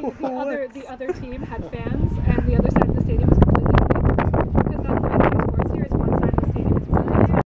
the other the other team had fans,